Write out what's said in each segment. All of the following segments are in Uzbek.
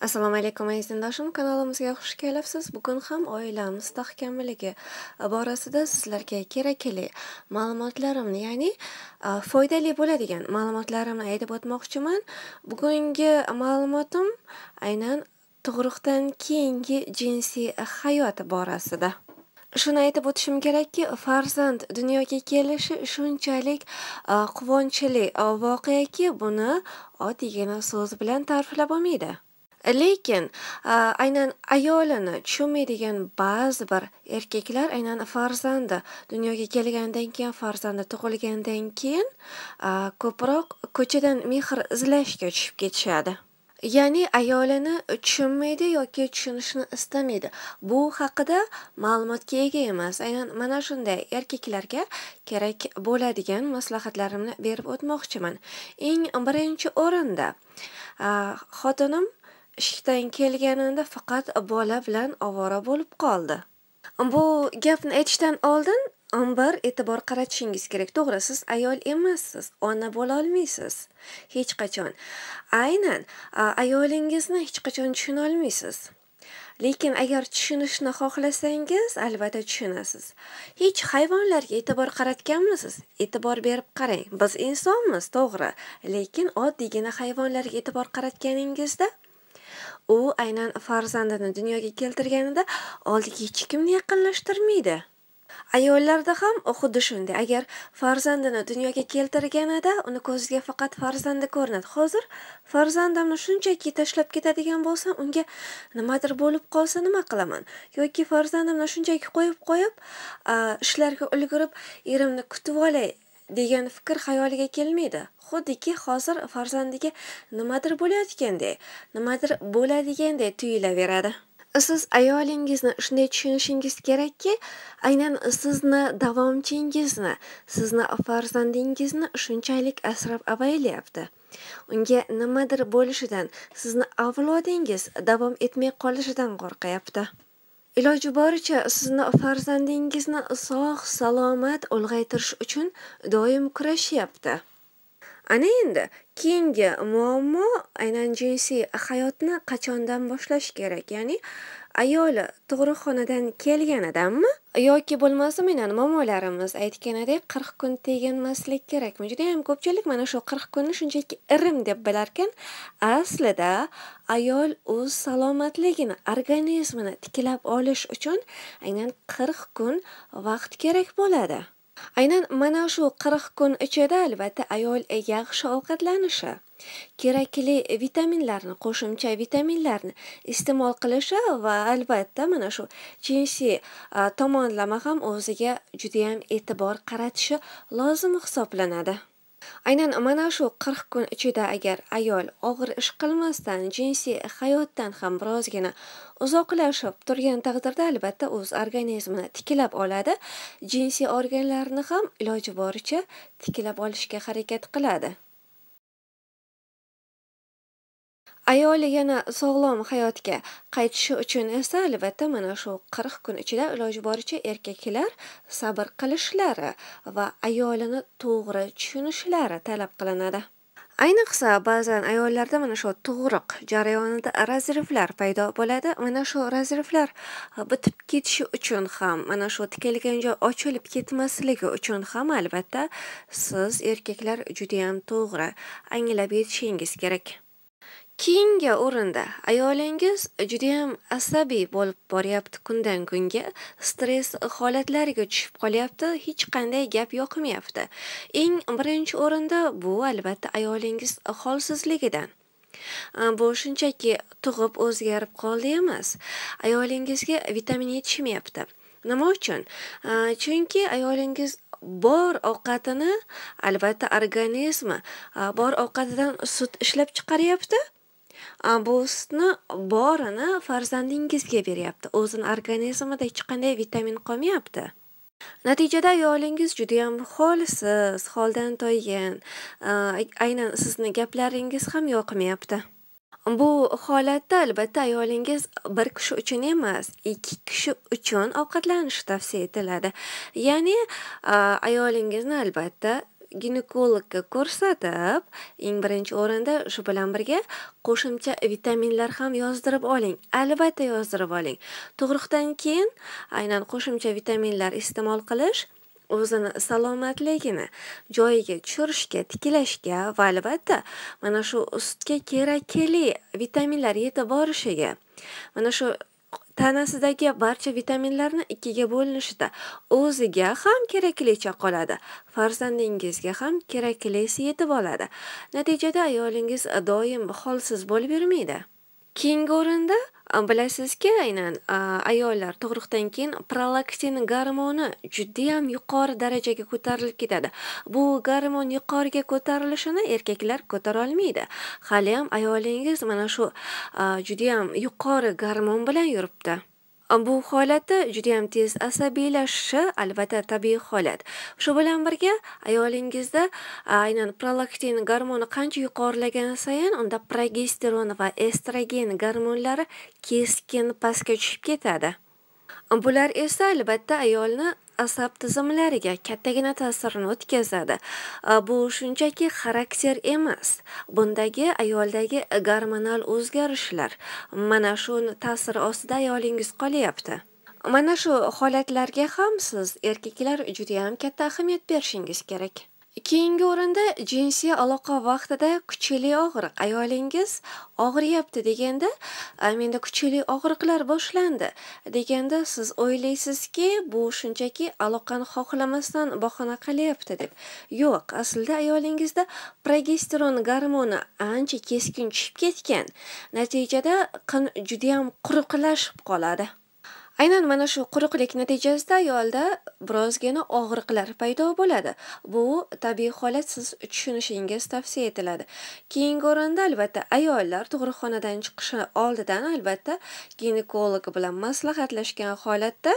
Assalomu alaykum aziz dindoshim, kanalimizga xush kelibsiz. Bugun ham oila mustahkamligi borasida sizlarga kerakli ma'lumotlarimni, ya'ni foydali bo'ladigan ma'lumotlarimni aytib o'tmoqchiman. Bugungi ma'lumotim aynan tug'ruqdan keyingi jinsiy hayot borasida. Shuni aytib o'tishim kerakki, farzand dunyoga kelishi shunchalik quvonchli voqeaki, buni oddiygina so'z bilan ta'riflab bo'lmaydi. Lekin, aynan ayolini tushunmaydigan ba'zi bir erkaklar aynan farzandi dunyoga kelgandan keyin, farzandi tug'ilgandan keyin, ko'proq ko'chadan mehr izlashga tushib ketishadi. Ya'ni ayolini tushunmaydi yoki tushunishni istamaydi. Bu haqida ma'lumotga ega emas. Aynan mana shunday erkaklarga kerak bo'ladigan maslahatlarimni berib o'tmoqchiman. Eng birinchi o'rinda, xotinim ishdan kelganida faqat bola bilan ovora bo'lib qoldi. Bu gapni aytishdan oldin bir e'tibor qaratishingiz kerak. To'g'ri, siz ayol emassiz, ona bo'la olmaysiz hech qachon. Aynan ayolingizni hech qachon tushuna olmaysiz. Lekin agar tushunishni xohlasangiz, albatta tushunasiz. Hech hayvonlarga e'tibor qaratganmisiz? E'tibor berib qarang. Biz insonmiz, to'g'ri, lekin oddiygina hayvonlarga e'tibor qaratganingizda u aynan farzandini dunyoga keltirganida oldiga hech kimni yaqinlashtirmaydi. Ayollarda ham xuddi shunday. Agar farzandini dunyoga keltirganida uni ko'ziga faqat farzandi ko'rinadi. Hozir farzandimni shunchaki tashlab ketadigan bo'lsam, unga nimadir bo'lib qolsa nima qilaman? Yoki farzandimni shunchaki qo'yib qo'yib, ishlarga ulgurib, erimni kutib olay degan fikr xayoliga kelmaydi. Xuddiki hozir farzandiga nimadir bo'layotganday, nimadir bo'ladiganday tuyulaveradi. Siz ayolingizni shunday tushunishingiz kerakki, aynan sizni davomchingizni, sizni farzandingizni shunchalik asrab-avaylayapti. Unga nimadir bo'lishidan, sizni avlodingiz davom etmay qolishidan qo'rqayapti. Iloji boricha sizni farzandingizni sog' salomat ulg'aytirish uchun doim kurashyapti. Ana endi keyingi muammo aynan jinsiy hayotni qachondan boshlash kerak? Ya'ni ayoli tug'ruqxonadan kelganidanmi yoki bo'lmasa aynan momolarimiz aytganidek 40 kun teginmaslik kerakmi? Judayam ko'pchilik mana shu 40 kunni shunchaki irim deb bilarkan. Aslida ayol o'z salomatligini organizmini tiklab olish uchun aynan 40 kun vaqt kerak bo'ladi. Aynan mana shu 40 kun ichida albatta ayol yaxshi ovqatlanishi kerakli vitaminlarni, qo'shimcha vitaminlarni iste'mol qilishi va albatta mana shu jinsiy tomonlama ham o'ziga judayam e'tibor qaratishi lozim hisoblanadi. Aynan mana shu 40 kun ichida agar ayol og'ir ish qilmasdan jinsiy hayotdan ham birozgina uzoqlashib turgan taqdirda albatta o'z organizmini tiklab oladi. Jinsiy organlarini ham iloji boricha tiklab olishga harakat qiladi. Ayol yana sog'lom hayotga qaytishi uchun esa albatta mana shu 40 kun ichida iloji boricha erkaklar sabr qilishlari va ayolini to'g'ri tushunishlari talab qilinadi. Ayniqsa ba'zan ayollarda mana shu tug'ruq jarayonida razrivlar paydo bo'ladi. Mana shu razrivlar bitib ketishi uchun ham, mana shu tikilgan joy ochilib ketmasligi uchun ham albatta siz erkaklar judayam to'g'ri anglab yetishingiz kerak. Keyingi o'rinda ayolingiz judayam asabiy bo'lib boryapti kundan kunga, stress holatlariga tushib qolyapti, hech qanday gap yoqmayapti. Eng birinchi o'rinda bu albatta ayolingiz holsizligidan. Bu shunchaki tug'ib o'zgarib qoldi emas. Ayolingizga vitamin yetishmayapti. Nima uchun? Chunki ayolingiz bor ovqatini albatta organizmi bor ovqatidan sut ishlab chiqaryapti. Bu borini farzandingizga beryapti. O'zini organizmida hech qanday vitamin qolmayapti. Natijada ayolingiz judayam holsiz, holdan toygan, aynan sizni gaplaringiz ham yoqmayapti. Bu holatda albatta ayolingiz bir kishi uchun emas, ikki kishi uchun ovqatlanish tavsiya etiladi. Ya'ni ayolingizni albatta ginekologga ko'rsatib, eng birinchi o'rinda shu bilan birga qo'shimcha vitaminlar ham yozdirib oling. Albatta yozdirib oling. Tug'ruqdan keyin aynan qo'shimcha vitaminlar iste'mol qilish o'zini salomatligini joyiga tushirishga, tiklashga va albatta mana shu sutga kerakli vitaminlar yetib borishiga, mana shu tanasidagi barcha vitaminlarni ikkiga bo'linishida o'ziga ham keraklicha qoladi, farzandingizga ham keraklisi yetib oladi. Natijada ayolingiz doim holsiz bo'lib yurmaydi. Keyingi o'rinda bilasizki, aynan ayollar tug'ruqdan keyin prolaktin gormoni judayam yuqori darajaga ko'tarilib ketadi. Bu gormon yuqoriga ko'tarilishini erkaklar ko'tara olmaydi. Haliyam ayolingiz mana shu judayam yuqori gormon bilan yuribdi. Bu holati judayam tez asabiylashishi albatta tabiiy holat. Shu bilan birga ayolingizda aynan prolaktin gormoni qancha yuqorilagan sayin unda progesteron va estrogen gormonlari keskin pastga tushib ketadi. Bular esa albatta ayolni asab tizimlariga kattagina ta'sirini o'tkazadi. Bu shunchaki xarakter emas. Bundagi ayoldagi gormonal o'zgarishlar. Mana shu ta'siri ostida ayolingiz qolyapti. Mana shu holatlarga ham siz erkaklar judayam katta ahamiyat berishingiz kerak. Keyingi o'rinda jinsiy aloqa vaqtida kuchli og'riq. Ayolingiz og'riyapti deganda, menda kuchli og'riqlar boshlandi deganda siz o'ylaysizki, bu shunchaki aloqani xohlamasdan bahona qilyapti deb. Yo'q, aslida ayolingizda progesteron gormoni ancha keskin tushib ketgan. Natijada qin judayam quruqlashib qoladi. Aynan mana shu quruqlik natijasida ayolda birozgina og'riqlar paydo bo'ladi. Bu tabiiy holat, siz tushunishingiz tavsiya etiladi. Keyingi o'rinda albatta ayollar tug'ruqxonadan chiqishi oldidan albatta ginekolog bilan maslahatlashgan holatda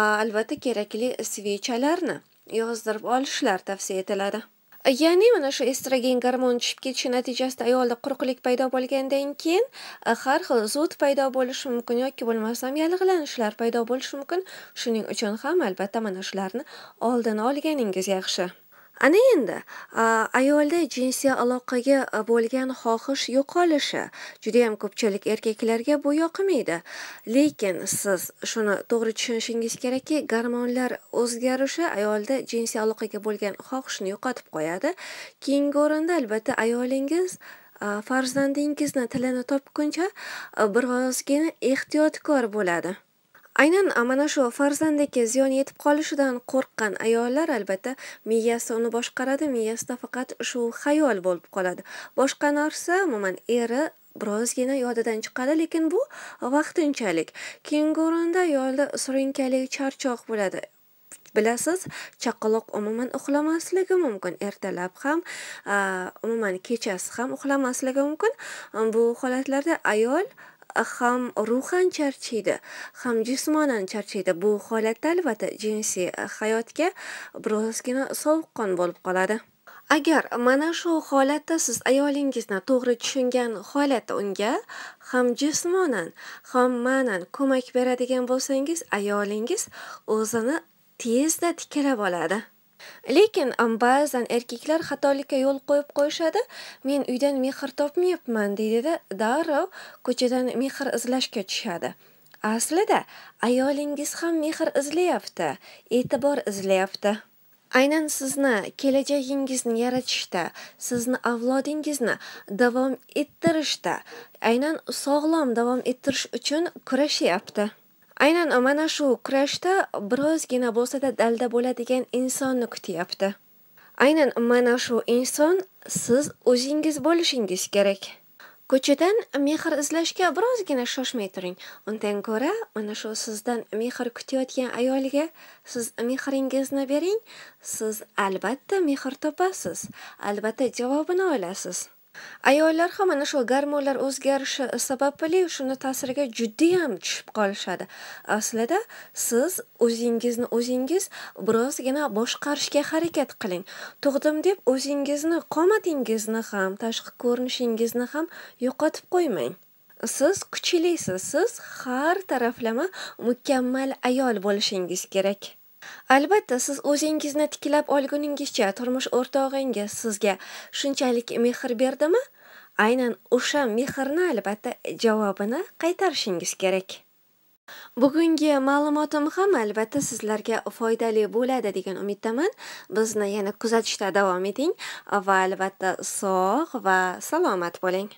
albatta kerakli svechalarni yozdirib olishlar tavsiya etiladi. Ya'ni mana shu estrogen gormon tushib ketishi natijasida ayolda quruqlik paydo bo'lgandan keyin e, har xil zud paydo bo'lishi mumkin yoki bo'lmasam yallig'lanishlar paydo bo'lishi mumkin. Shuning uchun ham albatta mana shularni oldini olganingiz yaxshi. Ana endi ayolda jinsiy aloqaga bo'lgan xohish yo'qolishi judayam ko'pchilik erkaklarga bu yoqmaydi. Lekin siz shuni to'g'ri tushunishingiz kerakki, gormonlar o'zgarishi ayolda jinsiy aloqaga bo'lgan xohishni yo'qotib qo'yadi. Keyingi o'rinda albatta ayolingiz farzandingizni tilini topguncha birozgina ehtiyotkor bo'ladi. Aynan mana shu farzandiga ziyon yetib qolishidan qo'rqqan ayollar albatta miyasi uni boshqaradi, miyasida faqat shu xayol bo'lib qoladi. Boshqa narsa umuman eri birozgina yodidan chiqadi, lekin bu vaqtinchalik. Keyingi o'rinda ayolda surunkali charchoq bo'ladi. Bilasiz, chaqaloq umuman uxlamasligi mumkin. Ertalab ham, umuman kechasi ham uxlamasligi mumkin. Bu holatlarda ayol ham ruhan charchaydi, ham jismonan charchaydi. Bu holatda albatta jinsiy e, hayotga birozgina sovuqqon bo'lib qoladi. Agar mana shu holatda siz ayolingizni to'g'ri tushungan holatda unga ham jismonan, ham ma'nan ko'mak beradigan bo'lsangiz, ayolingiz o'zini tezda tiklab oladi. Lekin ba'zan erkaklar xatolikka yo'l qo'yib qo'yishadi. Men uydan mehr topmayapman deydida, darrov ko'chadan mehr izlashga tushadi. Aslida ayolingiz ham mehr izlayapti, e'tibor izlayapti. Aynan sizni kelajagingizni yaratishda, sizni avlodingizni davom ettirishda, aynan sog'lom davom ettirish uchun kurashyapti. Aynan mana shu kurashda birozgina bo'lsada dalda bo'ladigan insonni kutyapti. Aynan mana shu inson siz o'zingiz bo'lishingiz kerak. Ko'chadan mehr izlashga birozgina shoshmay turing. Undan ko'ra mana shu sizdan mehr kutayotgan ayolga siz mehringizni bering. Siz albatta mehr topasiz. Albatta javobini olasiz. Ayollar ham mana shu gormonlar o'zgarishi sababli shuni ta'siriga judayam tushib qolishadi. Aslida siz o'zingizni o'zingiz birozgina boshqarishga harakat qiling. Tug'dim deb o'zingizni, qomatingizni ham, tashqi ko'rinishingizni ham yo'qotib qo'ymang. Siz kuchlisiz, siz har taraflama mukammal ayol bo'lishingiz kerak. Albatta, siz o'zingizni tiklab olguningizcha turmush o'rtog'ingiz sizga shunchalik mehr berdimi? Aynan o'sha mehrni albatta javobini qaytarishingiz kerak. Bugungi ma'lumotim ham albatta sizlarga foydali bo'ladi degan umiddaman. Bizni yana kuzatishda davom eting va albatta sog' va salomat bo'ling.